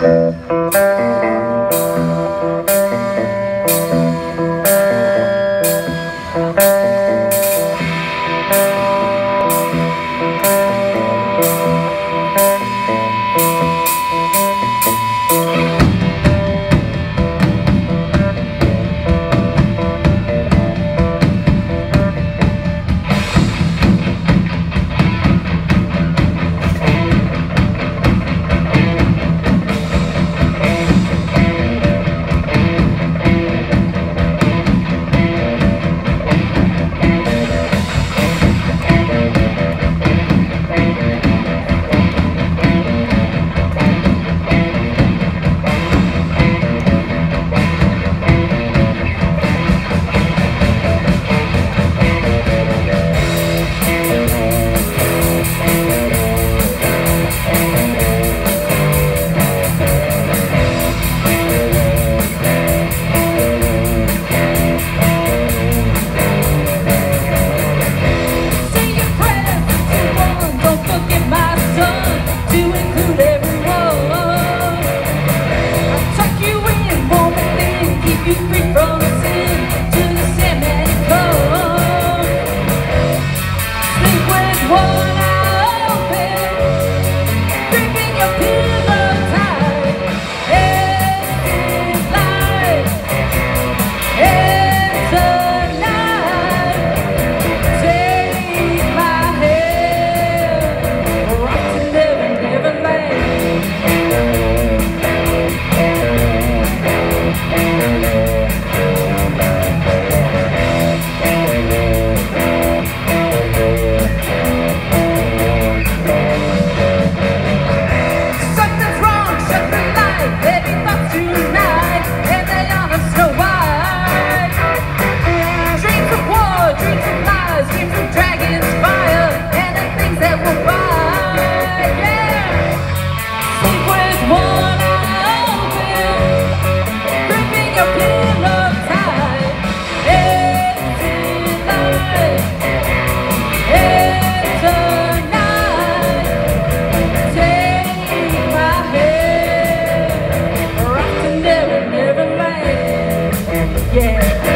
Música yeah.